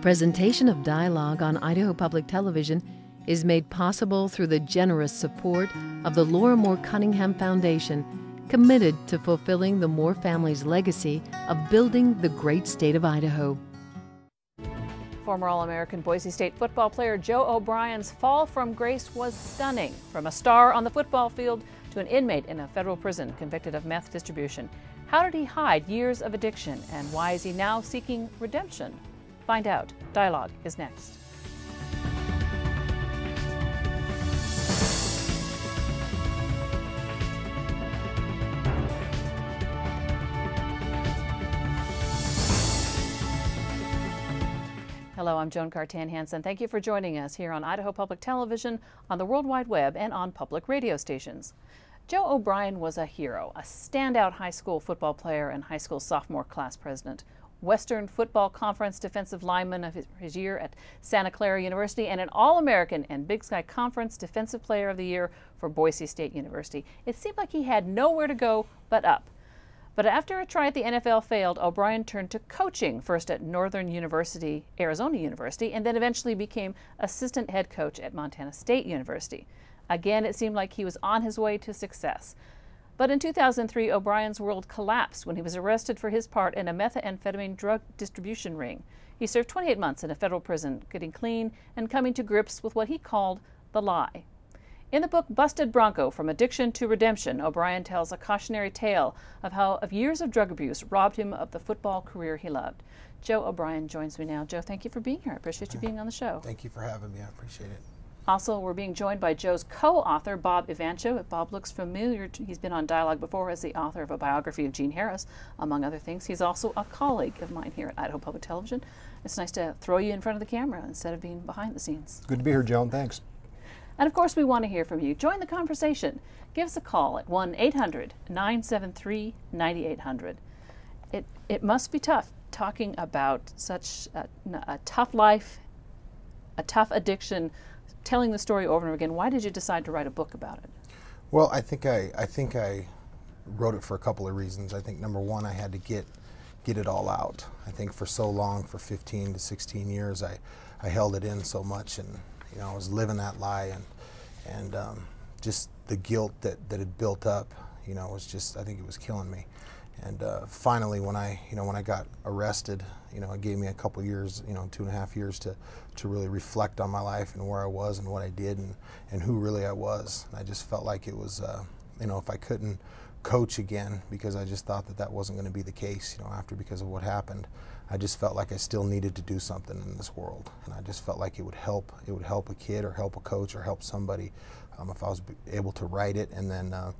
Presentation of dialogue on Idaho Public Television is made possible through the generous support of the Laura Moore Cunningham Foundation, committed to fulfilling the Moore family's legacy of building the great state of Idaho. Former All American Boise State football player Joe O'Brien's fall from grace was stunning. From a star on the football field to an inmate in a federal prison convicted of meth distribution. How did he hide years of addiction, and why is he now seeking redemption? Find out. Dialogue is next. Hello, I'm Joan Cartan Hansen. Thank you for joining us here on Idaho Public Television, on the World Wide Web, and on public radio stations. Joe O'Brien was a hero, a standout high school football player and high school sophomore class president. Western Football Conference Defensive Lineman of his, his year at Santa Clara University, and an All American and Big Sky Conference Defensive Player of the Year for Boise State University. It seemed like he had nowhere to go but up. But after a try at the NFL failed, O'Brien turned to coaching, first at Northern University, Arizona University, and then eventually became assistant head coach at Montana State University. Again, it seemed like he was on his way to success. But in 2003, O'Brien's world collapsed when he was arrested for his part in a methamphetamine drug distribution ring. He served 28 months in a federal prison, getting clean and coming to grips with what he called the lie. In the book Busted Bronco From Addiction to Redemption, O'Brien tells a cautionary tale of how of years of drug abuse robbed him of the football career he loved. Joe O'Brien joins me now. Joe, thank you for being here. I appreciate you being on the show. Thank you for having me. I appreciate it. Also, we're being joined by Joe's co-author, Bob Evancho. If Bob looks familiar, he's been on Dialogue before as the author of a biography of Gene Harris, among other things. He's also a colleague of mine here at Idaho Public Television. It's nice to throw you in front of the camera instead of being behind the scenes. Good to be here, Joan. Thanks. And of course, we want to hear from you. Join the conversation. Give us a call at 1 800 973 9800. It, it must be tough talking about such a, a tough life, a tough addiction, telling the story over and over again. Why did you decide to write a book about it? Well, I think I, I think I wrote it for a couple of reasons. I think number one, I had to get get it all out. I think for so long, for 15 to 16 years, I, I held it in so much and you know, I was living that lie, and and um, just the guilt that that had built up, you know, was just I think it was killing me. And uh, finally, when I you know when I got arrested, you know, it gave me a couple years, you know, two and a half years to to really reflect on my life and where I was and what I did and and who really I was. And I just felt like it was, uh, you know, if I couldn't coach again because I just thought that that wasn't going to be the case, you know, after because of what happened. I just felt like I still needed to do something in this world, and I just felt like it would help. It would help a kid, or help a coach, or help somebody um, if I was able to write it. And then, uh,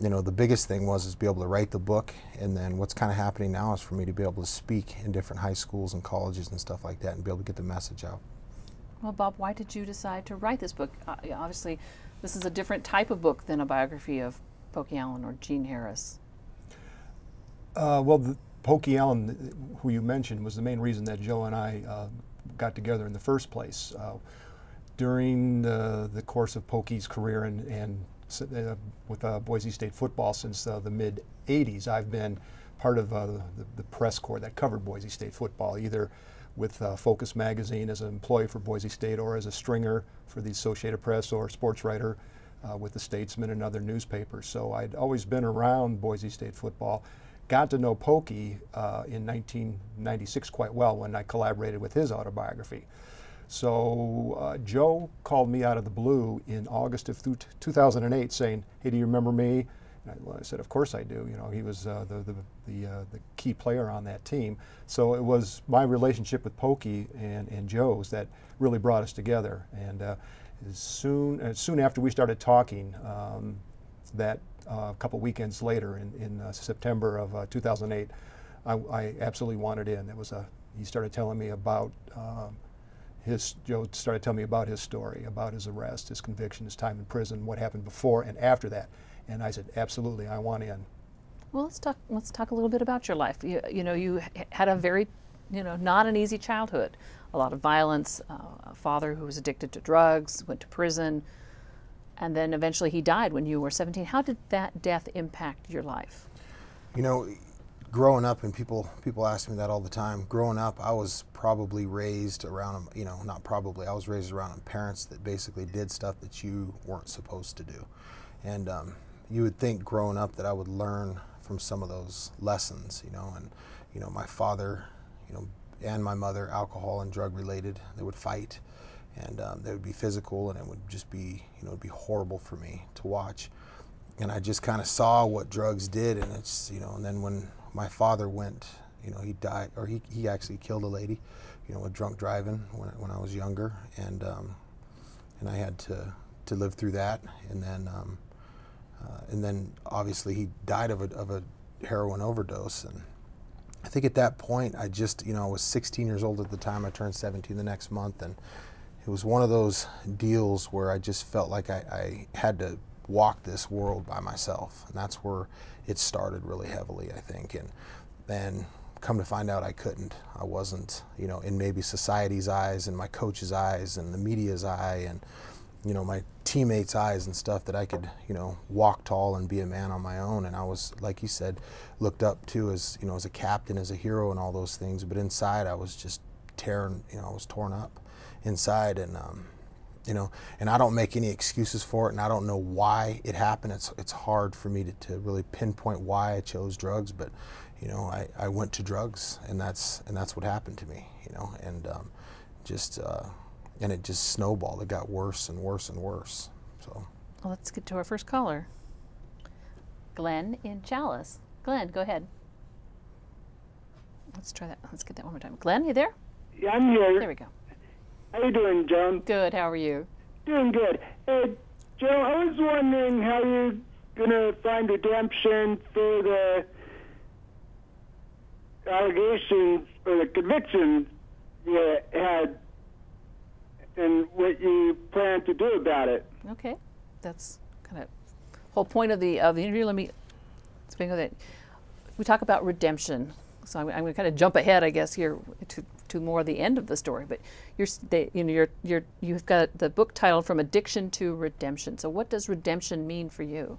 you know, the biggest thing was is be able to write the book, and then what's kind of happening now is for me to be able to speak in different high schools and colleges and stuff like that, and be able to get the message out. Well, Bob, why did you decide to write this book? Uh, obviously, this is a different type of book than a biography of Pokey Allen or Gene Harris. Uh, well, the, Pokey Allen, who you mentioned, was the main reason that Joe and I uh, got together in the first place. Uh, during the, the, course of Pokey's career and, and with uh, Boise State football since uh, the mid 80s, I've been part of uh, the, the, press corps that covered Boise State football, either with Focus magazine as an employee for Boise State or as a stringer for the Associated Press or sports writer with the Statesman and other newspapers. So I'd always been around Boise State football got to know Pokey uh, in 1996 quite well when I collaborated with his autobiography. So uh, Joe called me out of the blue in August of 2008 saying, hey, do you remember me? And I, well, I said, of course I do. You know, he was uh, the, the, the, uh, the, key player on that team. So it was my relationship with Pokey and, and Joe's that really brought us together. And uh, as soon, soon after we started talking, um, that uh, a couple weekends later in, in uh, September of uh, 2008, I, I, absolutely wanted in. It was a, he started telling me about um, his, Joe started telling me about his story, about his arrest, his conviction, his time in prison, what happened before and after that. And I said, absolutely, I want in. Well, let's talk, let's talk a little bit about your life. You, you know, you had a very, you know, not an easy childhood. A lot of violence, uh, a father who was addicted to drugs, went to prison, and then eventually he died when you were 17. How did that death impact your life? You know, growing up, and people people ask me that all the time. Growing up, I was probably raised around, you know, not probably. I was raised around parents that basically did stuff that you weren't supposed to do, and um, you would think growing up that I would learn from some of those lessons, you know. And you know, my father, you know, and my mother, alcohol and drug related. They would fight, and um, they would be physical, and it would just be, you know, it'd be horrible for me to watch. And I just kind of saw what drugs did, and it's, you know, and then when my father went, you know, he died, or he, he actually killed a lady, you know, with drunk driving when, when I was younger, and um, and I had to to live through that, and then um, uh, and then obviously he died of a of a heroin overdose, and I think at that point I just, you know, I was 16 years old at the time. I turned 17 the next month, and it was one of those deals where I just felt like I, I had to walk this world by myself, and that's where it started really heavily, I think. And then come to find out I couldn't. I wasn't, you know, in maybe society's eyes and my coach's eyes and the media's eye and, you know, my teammates' eyes and stuff that I could, you know, walk tall and be a man on my own. And I was, like you said, looked up to as, you know, as a captain, as a hero and all those things. But inside I was just tearing, you know, I was torn up inside and, um, you know, and I don't make any excuses for it, and I don't know why it happened. It's it's hard for me to, to really pinpoint why I chose drugs, but you know, I, I went to drugs, and that's and that's what happened to me, you know, and um, just uh, and it just snowballed. It got worse and worse and worse. So. Well, let's get to our first caller. Glenn in Challis. Glenn, go ahead. Let's try that. Let's get that one more time. Glenn, you there? Yeah, I'm here. There we go. How you doing, Joan? Good. How are you? Doing good. Hey, Joe, I was wondering how you're gonna find redemption for the allegations or the convictions you had, and what you plan to do about it. Okay, that's kind of whole point of the of the interview. Let me speak of that. We talk about redemption. So I'm, I'm going to kind of jump ahead, I guess, here to to more the end of the story. But you're, they, you know, you're, you're, you've got the book titled "From Addiction to Redemption." So, what does redemption mean for you?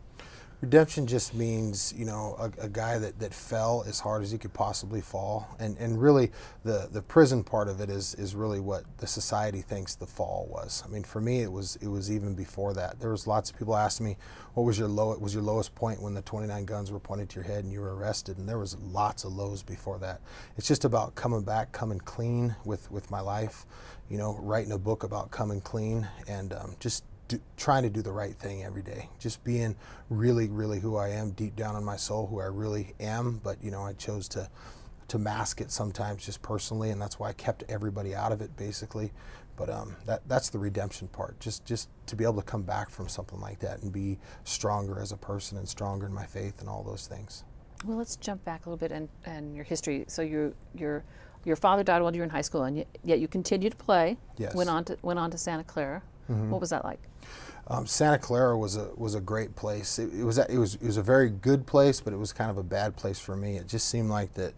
Redemption just means, you know, a, a, guy that, that fell as hard as he could possibly fall. And, and really, the, the prison part of it is, is really what the society thinks the fall was. I mean, for me, it was, it was even before that. There was lots of people asking me, what was your, low, was your lowest point when the 29 guns were pointed to your head and you were arrested? And there was lots of lows before that. It's just about coming back, coming clean with, with my life, you know, writing a book about coming clean and um, just do, trying to do the right thing every day. Just being really, really who I am deep down in my soul, who I really am. But you know, I chose to to mask it sometimes just personally, and that's why I kept everybody out of it basically. But um, that that's the redemption part. Just just to be able to come back from something like that and be stronger as a person and stronger in my faith and all those things. Well, let's jump back a little bit and, and your history. So you your your father died while you were in high school, and yet you continued to play. Yes. Went on to went on to Santa Clara. Mm-hmm. What was that like? Um, Santa Clara was a was a great place. It, it, was it was it was a very good place, but it was kind of a bad place for me. It just seemed like that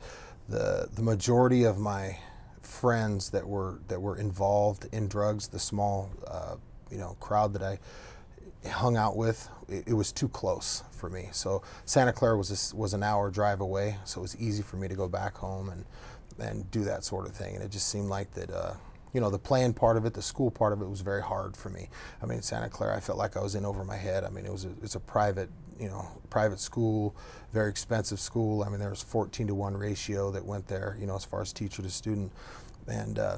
the the majority of my friends that were that were involved in drugs, the small uh, you know crowd that I hung out with, it, it, was too close for me. So Santa Clara was a, was an hour drive away, so it was easy for me to go back home and and do that sort of thing. And it just seemed like that. Uh, you know, the playing part of it, the school part of it was very hard for me. I mean, Santa Clara, I felt like I was in over my head. I mean, it was a, it's a private, you know, private school, very expensive school. I mean, there was 14 to 1 ratio that went there, you know, as far as teacher to student. And uh,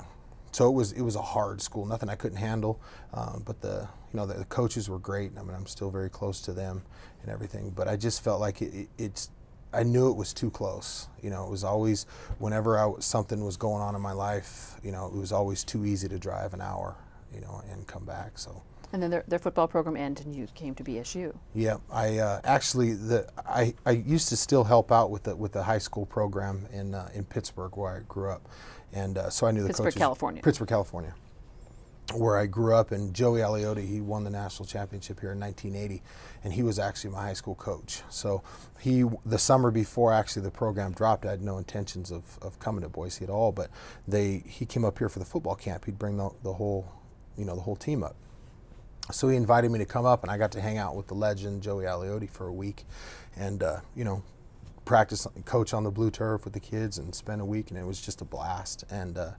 so it was it was a hard school, nothing I couldn't handle. Um, but the you know the, the, coaches were great. I mean, I'm still very close to them and everything. But I just felt like it, it, it's I knew it was too close. You know, it was always whenever I, something was going on in my life. You know, it was always too easy to drive an hour. You know, and come back. So. And then their, their football program ended, and you came to BSU. Yeah, I uh, actually the I, I used to still help out with the with the high school program in uh, in Pittsburg where I grew up, and uh, so I knew the Pittsburg, coaches. California. Pittsburg, California where I grew up, and Joey Aliotti, he won the national championship here in 1980, and he was actually my high school coach. So he, the summer before actually the program dropped, I had no intentions of, of coming to Boise at all, but they, he came up here for the football camp. He'd bring the, the whole, you know, the whole team up. So he invited me to come up, and I got to hang out with the legend Joey Aliotti for a week, and uh, you know, practice, coach on the blue turf with the kids, and spend a week, and it was just a blast. And uh,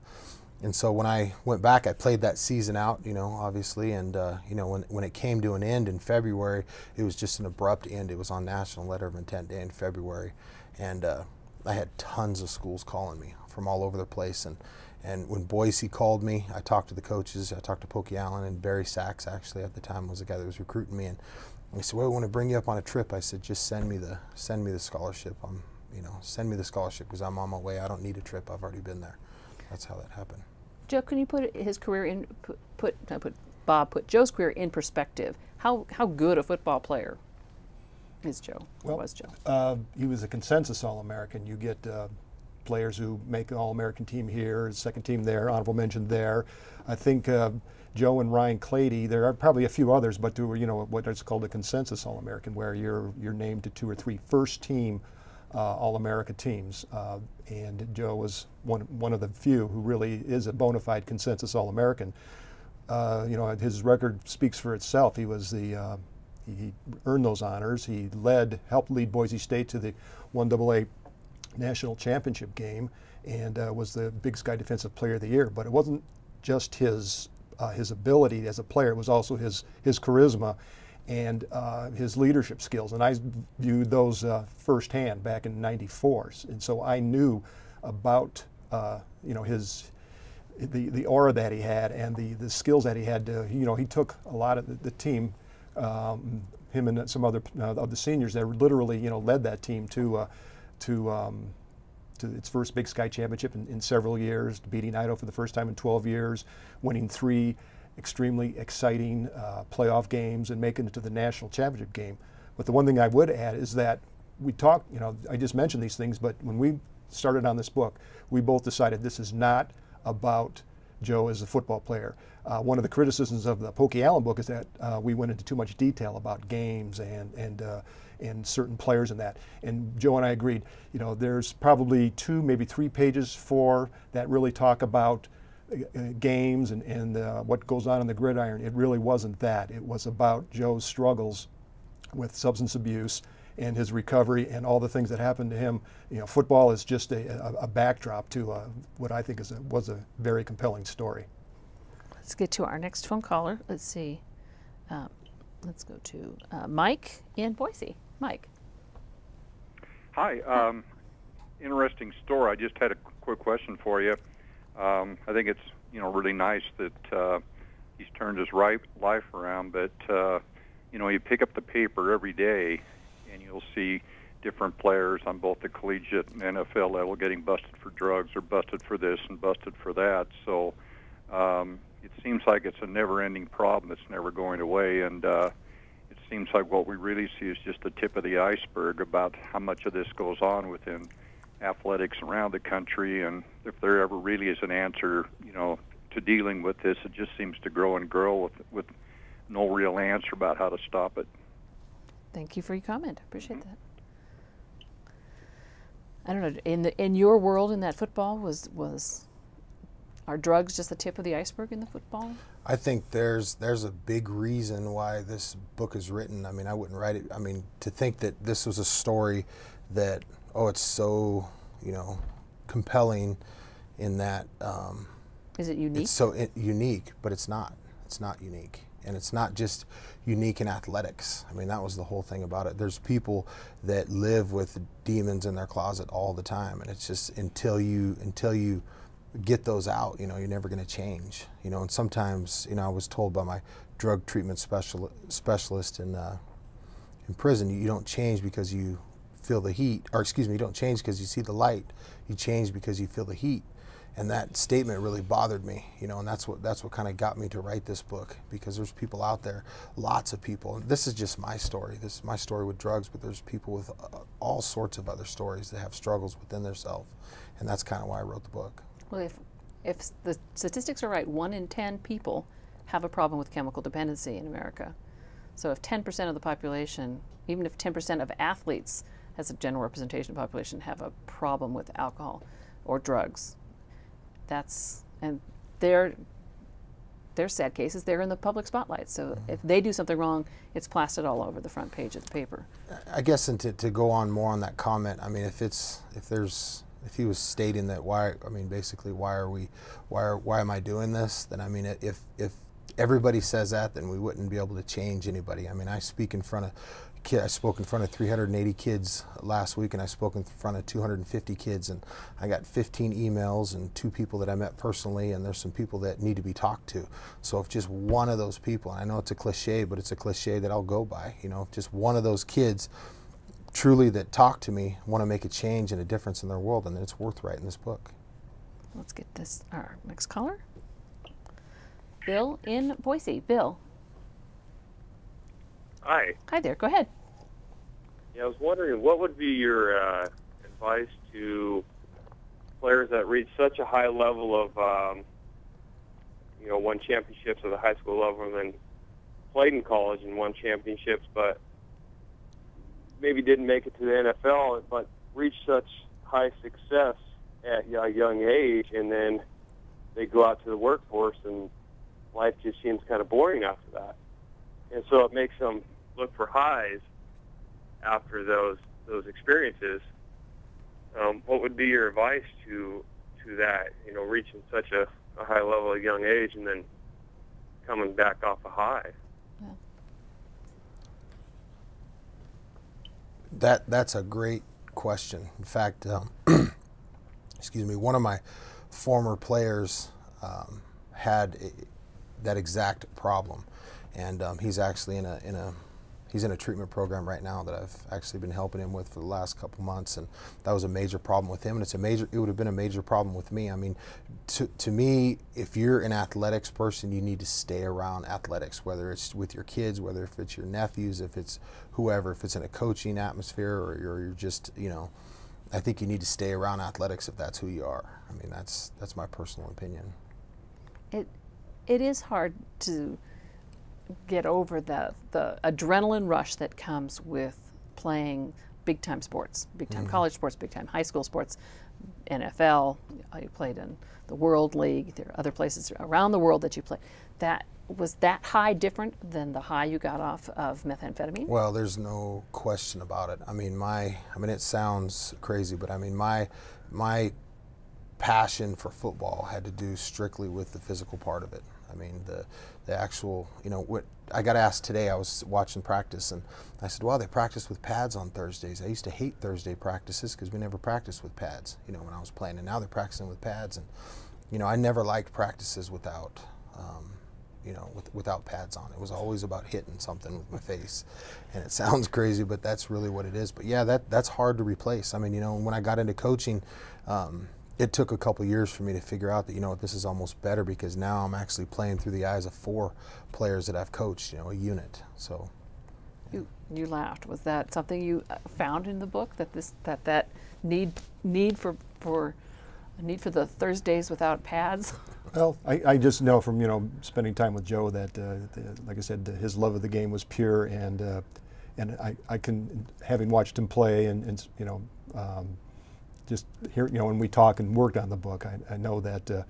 and so when I went back, I played that season out, you know, obviously, and uh, you know when when it came to an end in February, it was just an abrupt end. It was on National Letter of Intent Day in February, and uh, I had tons of schools calling me from all over the place, and and when Boise called me, I talked to the coaches. I talked to Pokey Allen and Barry Sachs actually at the time was the guy that was recruiting me, and he said, "Well, we want to bring you up on a trip." I said, "Just send me the send me the scholarship. I'm, you know, send me the scholarship because I'm on my way. I don't need a trip. I've already been there." That's how that happened. Joe, can you put his career in put, put, put Bob put Joe's career in perspective? How how good a football player is Joe? Well, was Joe? Uh, he was a consensus All-American. You get uh, players who make an All-American team here, second team there, honorable mention there. I think uh, Joe and Ryan Clady. There are probably a few others, but were you know what is called a consensus All-American, where you're you're named to two or three first uh, All-America teams. Uh, and Joe was one one of the few who really is a bona fide consensus All-American. Uh, you know, his record speaks for itself. He was the he earned those honors. He led, helped lead Boise State to the 1AA national championship game, and uh, was the Big Sky Defensive Player of the Year. But it wasn't just his uh, his ability as a player; it was also his his charisma and uh, his leadership skills. And I viewed those uh, firsthand back in '94, and so I knew about uh, you know his the, the aura that he had and the, the skills that he had to, you know, he took a lot of the, the team, um, him and some other uh, of the seniors that literally, you know, led that team to, uh, to, um, to its first Big Sky Championship in, in, several years, beating Idaho for the first time in 12 years, winning three extremely exciting uh, playoff games and making it to the national championship game. But the one thing I would add is that we talked, you know, I just mentioned these things, but when we started on this book, we both decided this is not about Joe as a football player. Uh, one of the criticisms of the Pokey Allen book is that uh, we went into too much detail about games and and uh, and certain players and that. And Joe and I agreed. You know, there's probably two, maybe three pages for that really talk about games and and uh, what goes on in the gridiron. It really wasn't that. It was about Joe's struggles with substance abuse and his recovery and all the things that happened to him. You know, football is just a, a, a backdrop to uh, what I think is a, was a very compelling story. Let's get to our next phone caller. Let's see. Um, let's go to uh, Mike in Boise. Mike. Hi. Um, interesting story. I just had a quick question for you. Um, I think it's you know really nice that uh, he's turned his right life around, but uh, you know you pick up the paper every day and you'll see different players on both the collegiate and NFL level getting busted for drugs or busted for this and busted for that. So um, it seems like it's a never-ending problem that's never going away, and uh, it seems like what we really see is just the tip of the iceberg about how much of this goes on within athletics around the country, and if there ever really is an answer, you know, to dealing with this, it just seems to grow and grow with with no real answer about how to stop it. Thank you for your comment. I appreciate that. I don't know. In the, in your world, in that football, was was are drugs just the tip of the iceberg in the football? I think there's there's a big reason why this book is written. I mean, I wouldn't write it. I mean, to think that this was a story that oh, it's so you know compelling in that. Um, is it unique? It's so it, unique, but it's not. It's not unique and it's not just unique in athletics. I mean, that was the whole thing about it. There's people that live with demons in their closet all the time, and it's just until you until you get those out, you know, you're never going to change. You know, and sometimes, you know, I was told by my drug treatment special, specialist in uh, in prison, you don't change because you feel the heat, or excuse me, you don't change because you see the light. You change because you feel the heat. And that statement really bothered me you know and that's what that's what kind of got me to write this book because there's people out there lots of people this is just my story. This is my story with drugs but there's people with uh, all sorts of other stories that have struggles within themselves and that's kind of why i wrote the book. Well if if the statistics are right one in ten people have a problem with chemical dependency in america. So if 10% of the population even if 10% of athletes as a general representation of the population have a problem with alcohol or drugs that's and they're they're sad cases. They're in the public spotlight. So mm-hmm. if they do something wrong, it's plastered all over the front page of the paper. I guess, and to, to go on more on that comment, I mean, if it's if there's if he was stating that why, I mean, basically, why are we, why are why am I doing this? Then I mean, if if everybody says that, then we wouldn't be able to change anybody. I mean, I speak in front of kid. I spoke in front of 380 kids last week, and I spoke in front of 250 kids, and I got 15 emails and two people that I met personally, and there's some people that need to be talked to. So if just one of those people, and I know it's a cliche, but it's a cliche that I'll go by. You know, if just one of those kids truly that talk to me want to make a change and a difference in their world, and then it's worth writing this book. Let's get this our next caller. Bill in Boise. Bill. Hi. Hi there. Go ahead. Yeah, I was wondering what would be your uh, advice to players that reach such a high level of, um, you know, won championships at the high school level and then played in college and won championships, but maybe didn't make it to the NFL, but reached such high success at a young age, and then they go out to the workforce and life just seems kind of boring after that. And so it makes them look for highs after those those experiences. Um, what would be your advice to to that? You know, reaching such a, a high level at a young age and then coming back off a high. Yeah. That that's a great question. In fact, um, excuse me, one of my former players um, had a, that exact problem and um, he's actually in a in a he's in a treatment program right now that I've actually been helping him with for the last couple months, and that was a major problem with him, and it's a major it would have been a major problem with me. I mean, to to me, if you're an athletics person, you need to stay around athletics, whether it's with your kids, whether if it's your nephews, if it's whoever, if it's in a coaching atmosphere, or you're, you're just you know. I think you need to stay around athletics if that's who you are. I mean, that's that's my personal opinion. It it is hard to get over the, the adrenaline rush that comes with playing big time sports, big time mm. college sports, big time high school sports, NFL. You played in the World League. There are other places around the world that you play. That was that high different than the high you got off of methamphetamine? Well, there's no question about it. I mean, my I mean, it sounds crazy, but I mean, my my passion for football had to do strictly with the physical part of it. I mean, the the actual, you know, what I got asked today. I was watching practice, and I said, "Well, they practice with pads on Thursdays." I used to hate Thursday practices because we never practiced with pads, you know, when I was playing, and now they're practicing with pads. And you know, I never liked practices without, um, you know, with, without pads on. It was always about hitting something with my face, and it sounds crazy, but that's really what it is. But yeah, that that's hard to replace. I mean, you know, when I got into coaching. Um, it took a couple years for me to figure out that you know what this is almost better because now I'm actually playing through the eyes of four players that I've coached, you know, a unit. So you you laughed. Was that something you uh, found in the book that this that that need need for for need for the Thursdays without pads? Well, I, I just know from you know spending time with Joe that, uh, the, like I said, his love of the game was pure, and uh, and I, I can having watched him play and, and you know um, just here, you know, when we talk and worked on the book, I, I know that uh,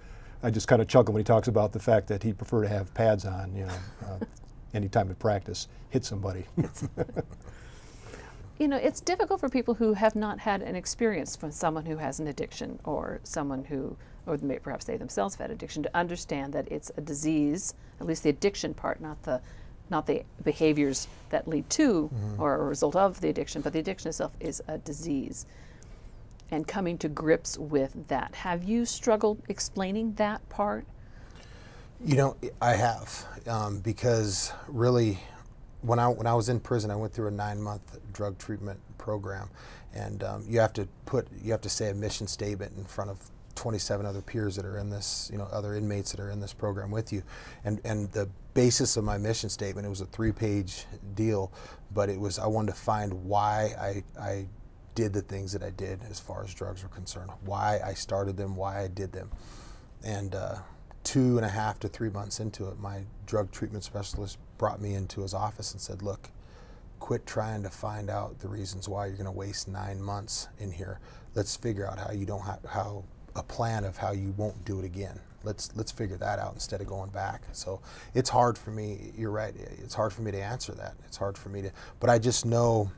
I just kind of chuckle when he talks about the fact that he'd prefer to have pads on, you know, uh, anytime at practice, hit somebody. you know, it's difficult for people who have not had an experience from someone who has an addiction or someone who, or may perhaps they themselves have had addiction, to understand that it's a disease, at least the addiction part, not the not the behaviors that lead to mm-hmm. or a result of the addiction, but the addiction itself is a disease and coming to grips with that. Have you struggled explaining that part? You know, I have um, because really, when I when I was in prison, I went through a nine month drug treatment program, and um, you have to put you have to say a mission statement in front of 27 other peers that are in this, you know, other inmates that are in this program with you, and and the basis of my mission statement it was a three page deal, but it was I wanted to find why I I did the things that I did as far as drugs were concerned, why I started them, why I did them. And uh, two and a half to three months into it, my drug treatment specialist brought me into his office and said, Look, quit trying to find out the reasons why you're going to waste nine months in here. Let's figure out how you don't have, how a plan of how you won't do it again. Let's let's figure that out instead of going back. So it's hard for me. You're right. It's hard for me to answer that. It's hard for me to. But I just know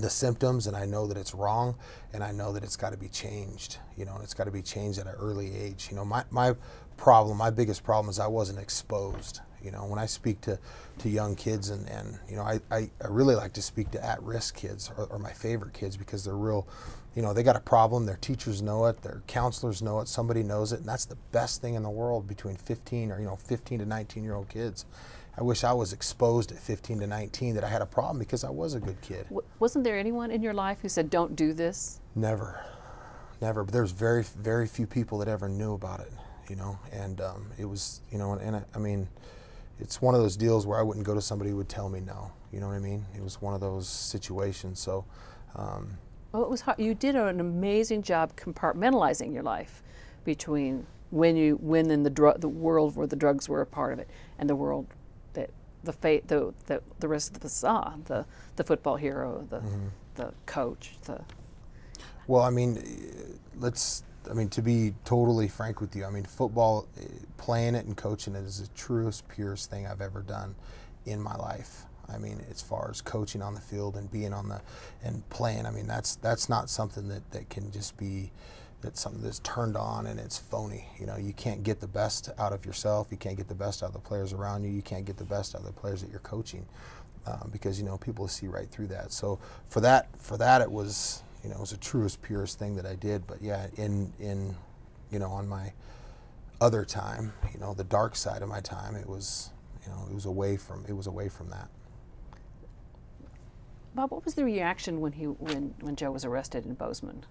the symptoms and I know that it's wrong and I know that it's got to be changed, you know, and it's got to be changed at an early age. You know, my, my problem, my biggest problem is I wasn't exposed. You know, when I speak to, to young kids and, and you know, I, I, I really like to speak to at-risk kids or, or my favorite kids because they're real, you know, they got a problem, their teachers know it, their counselors know it, somebody knows it, and that's the best thing in the world between 15 or, you know, 15 to 19 year old kids. I wish I was exposed at 15 to 19 that I had a problem because I was a good kid. W wasn't there anyone in your life who said, don't do this? Never. Never. But there's very, very few people that ever knew about it, you know, and um, it was, you know, and, and I, I mean, it's one of those deals where I wouldn't go to somebody who would tell me no. You know what I mean? It was one of those situations. So, um, well, it was hard. You did an amazing job compartmentalizing your life between when you when in the drug the world where the drugs were a part of it and the world the fate the, the the rest of the saw the the football hero the mm-hmm. the coach the. Well, I mean, let's I mean, to be totally frank with you, I mean, football, eh, playing it and coaching it is the truest, purest thing I've ever done in my life. I mean, as far as coaching on the field and being on the and playing, I mean, that's that's not something that, that can just be that's something that's turned on and it's phony. You know, you can't get the best out of yourself. You can't get the best out of the players around you. You can't get the best out of the players that you're coaching um, because you know people see right through that. So for that, for that, it was you know, it was the truest, purest thing that I did. But yeah, in in you know, on my other time, you know, the dark side of my time, it was you know, it was away from it was away from that. Bob, what was the reaction when he when when Joe was arrested in Bozeman,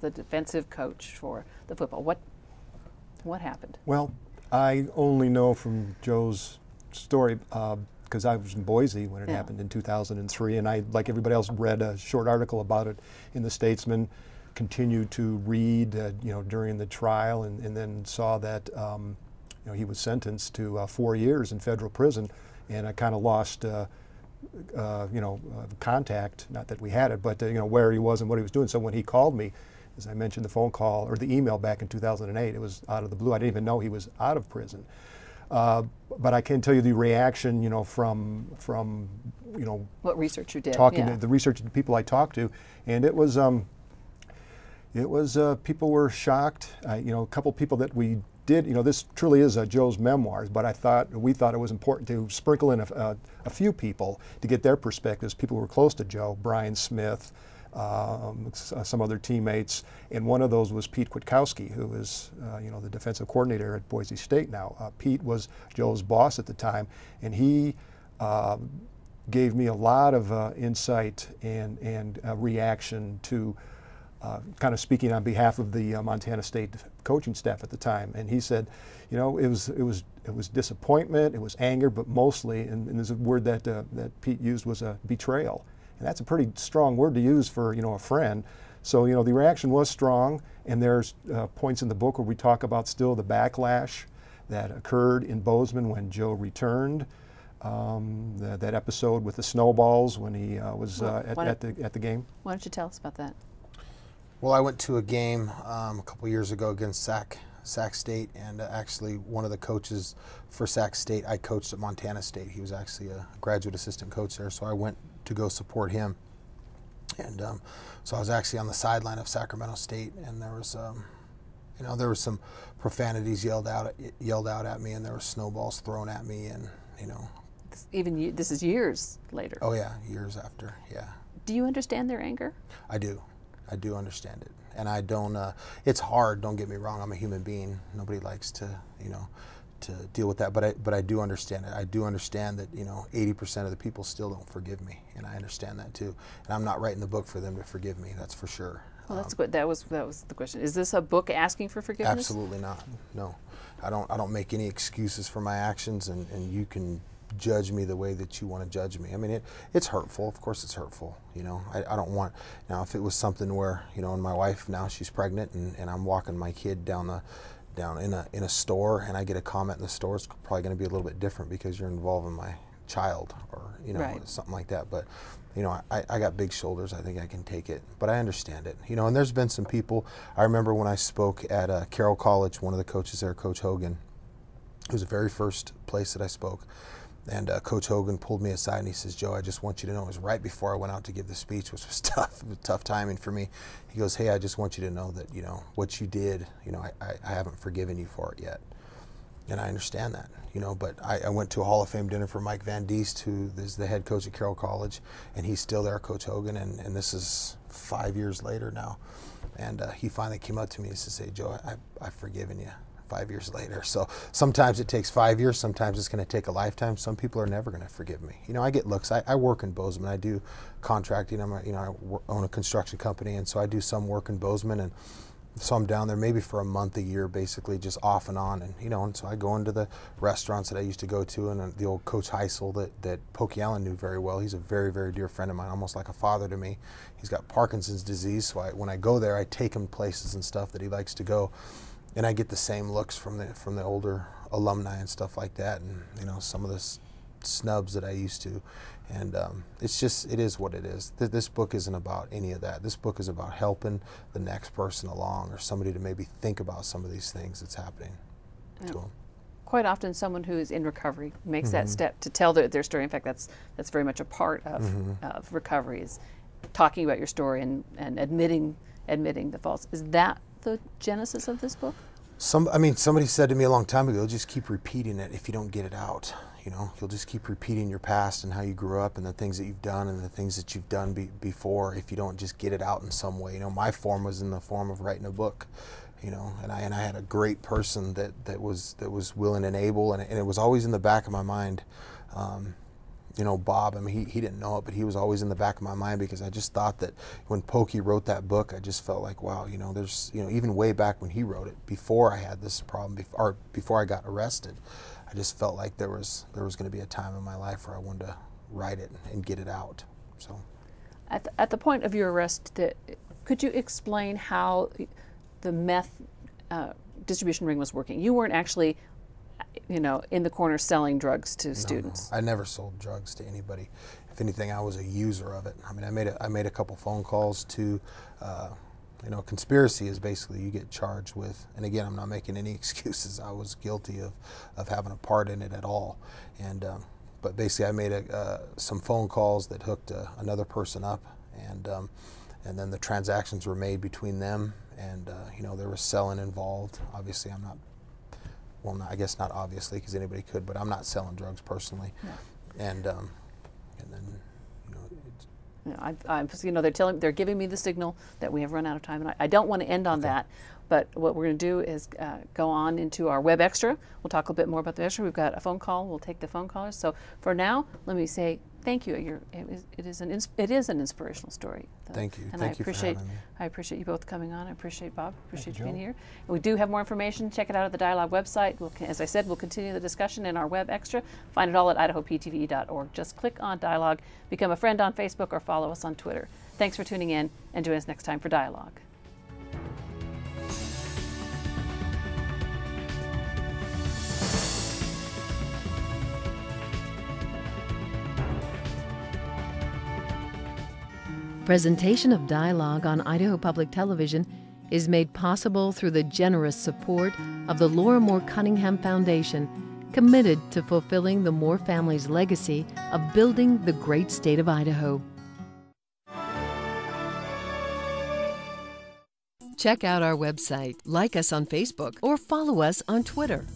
the, defensive coach for the football? What what happened? Well, I only know from Joe's story. Uh, because I was in Boise when it yeah. happened in 2003, and I, like everybody else, read a short article about it in the Statesman. Continued to read, uh, you know, during the trial, and, and then saw that, um, you know, he was sentenced to uh, four years in federal prison, and I kind of lost. Uh, you know, uh, contact. Not that we had it, but uh, you know where he was and what he was doing. So when he called me, as I mentioned, the phone call or the email back in 2008, it was out of the blue. I didn't even know he was out of prison. Uh, but I can tell you the reaction, you know, from from you know what research you did, talking yeah. to the research the people I talked to, and it was um, it was uh, people were shocked. you know, a couple people that we did, you know, this truly is Joe's memoirs, but I thought we thought it was important to sprinkle in a, a, a few people to get their perspectives. People who were close to Joe, Brian Smith um, uh, some other teammates, and one of those was Pete Kwiatkowski, who is uh, you know the defensive coordinator at Boise State now. Uh, Pete was Joe's boss at the time, and he uh, gave me a lot of uh, insight and and uh, reaction to. Kind of speaking on behalf of the Montana State coaching staff at the time, and he said, you know, it was it was it was disappointment, it was anger, but mostly, and, and there's a word that that Pete used was a betrayal and that's a pretty strong word to use for you know a friend. So you know the reaction was strong, and there's uh, points in the book where we talk about still the backlash that occurred in Bozeman when Joe returned. Um, the, that episode with the snowballs when he uh, was uh, at, at, the at the game. Why don't you tell us about that? Well, I went to a game um, a couple years ago against Sac Sac State, and uh, actually one of the coaches for Sac State I coached at Montana State. He was actually a graduate assistant coach there, so I went to go support him. And um, so I was actually on the sideline of Sacramento State, and there was, um, you know, there was some profanities yelled out, yelled out at me, and there were snowballs thrown at me, and you know. Even this is years later. Oh yeah, years after, yeah. Do you understand their anger? I do, I do understand it, and I don't. Uh, it's hard. Don't get me wrong. I'm a human being. Nobody likes to, you know, to deal with that. But I, but I do understand it. I do understand that you know 80% of the people still don't forgive me, and I understand that too. And I'm not writing the book for them to forgive me. That's for sure. Well, that's um, good. That was that was the question. Is this a book asking for forgiveness? Absolutely not. No, I don't. I don't make any excuses for my actions, and, and you can judge me the way that you want to judge me. I mean, it, it's hurtful. Of course, it's hurtful. You know, I, I don't want now if it was something where you know, and my wife now she's pregnant, and, and I'm walking my kid down the down in a in a store and I get a comment in the store, it's probably going to be a little bit different because you're involving my child or you know right. something like that. But you know, I, I got big shoulders. I think I can take it, but I understand it. You know, and there's been some people. I remember when I spoke at uh, Carroll College, one of the coaches there, Coach Hogan. It was the very first place that I spoke. And uh, Coach Hogan pulled me aside and he says, Joe, I just want you to know it was right before I went out to give the speech, which was tough, tough timing for me. He goes, Hey, I just want you to know that, you know, what you did, you know, I, I, haven't forgiven you for it yet. And I understand that, you know, but I, I, went to a Hall of Fame dinner for Mike Van Diest, who is the head coach at Carroll College, and he's still there, Coach Hogan, and, and this is five years later now. And uh, he finally came up to me and said, Hey, Joe, I, I've forgiven you five years later. So sometimes it takes five years, sometimes it's going to take a lifetime. Some people are never going to forgive me. You know, I get looks. I, I work in Bozeman. I do contracting. I'm a, you know, I own a construction company, and so I do some work in Bozeman, and so I'm down there maybe for a month a year, basically just off and on, and you know, and so I go into the restaurants that I used to go to, and uh, the old Coach Heisel that that Pokey Allen knew very well. He's a very very dear friend of mine, almost like a father to me. He's got Parkinson's disease, so I, when I go there, I take him places and stuff that he likes to go and I get the same looks from the from the older alumni and stuff like that, and you know some of the snubs that I used to, and um, it's just it is what it is. Th this book isn't about any of that. This book is about helping the next person along, or somebody to maybe think about some of these things that's happening yeah. to them. Quite often, someone who is in recovery makes mm -hmm. that mm-hmm. step to tell their, their story. In fact, that's that's very much a part of, mm -hmm. of recovery is talking about your story and, and admitting admitting the faults. Is that the genesis of this book? Some, I mean, somebody said to me a long time ago, just keep repeating it if you don't get it out. You know, you'll just keep repeating your past and how you grew up and the things that you've done and the things that you've done be, before if you don't just get it out in some way. You know, my form was in the form of writing a book. You know, and I and I had a great person that that was that was willing and able, and, and it was always in the back of my mind. Um, you know, Bob, I mean, he, he didn't know it, but he was always in the back of my mind because I just thought that when Pokey wrote that book, I just felt like, wow, you know, there's, you know, even way back when he wrote it, before I had this problem, before, or before I got arrested, I just felt like there was, there was going to be a time in my life where I wanted to write it and get it out. So, at the, at the point of your arrest, could you explain how the meth uh, distribution ring was working? You weren't actually you know, in the corner selling drugs to no, students? No. I never sold drugs to anybody. If anything, I was a user of it. I mean, I made a, I made a couple phone calls to, uh, you know, conspiracy is basically you get charged with, and again, I'm not making any excuses. I was guilty of, of having a part in it at all, and um, but basically, I made a, uh, some phone calls that hooked uh, another person up, and um, and then the transactions were made between them, and uh, you know there was selling involved. Obviously, I'm not well, not, I guess not obviously because anybody could, but I'm not selling drugs personally. And um, and then you know. I, I, you know, they're telling, they're giving me the signal that we have run out of time, and I, I don't want to end on okay. that. But what we're going to do is uh, go on into our web extra. We'll talk a little bit more about the extra. We've got a phone call. We'll take the phone callers. So for now, let me say thank you. You're, it, is, it is an it is an inspirational story. Though. Thank you. And thank I appreciate I appreciate you both coming on. I appreciate Bob. Appreciate you, you being here. And we do have more information. Check it out at the Dialogue website. We'll, as I said, we'll continue the discussion in our web extra. Find it all at idahoptv.org. Just click on Dialogue, become a friend on Facebook, or follow us on Twitter. Thanks for tuning in, and join us next time for Dialogue. Presentation of dialogue on Idaho Public Television is made possible through the generous support of the Laura Moore Cunningham Foundation, committed to fulfilling the Moore family's legacy of building the great state of Idaho. Check out our website, like us on Facebook, or follow us on Twitter.